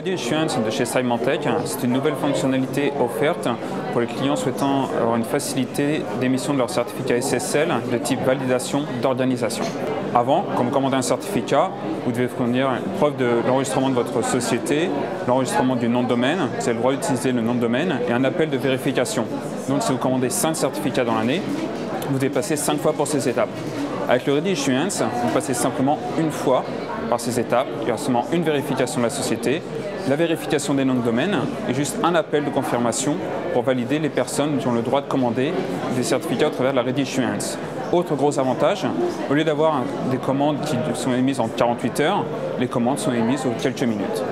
Ready Issuance de chez Symantec, c'est une nouvelle fonctionnalité offerte pour les clients souhaitant avoir une facilité d'émission de leur certificat SSL de type validation d'organisation. Avant, quand vous commandez un certificat, vous devez fournir une preuve de l'enregistrement de votre société, l'enregistrement du nom de domaine, vous avez le droit d'utiliser le nom de domaine et un appel de vérification. Donc si vous commandez 5 certificats dans l'année, vous devez passer 5 fois pour ces étapes. Avec le Ready Issuance, vous passez simplement une fois par ces étapes. Il y a seulement une vérification de la société, la vérification des noms de domaine et juste un appel de confirmation pour valider les personnes qui ont le droit de commander des certificats au travers de la Ready. Autre gros avantage, au lieu d'avoir des commandes qui sont émises en 48 heures, les commandes sont émises en quelques minutes.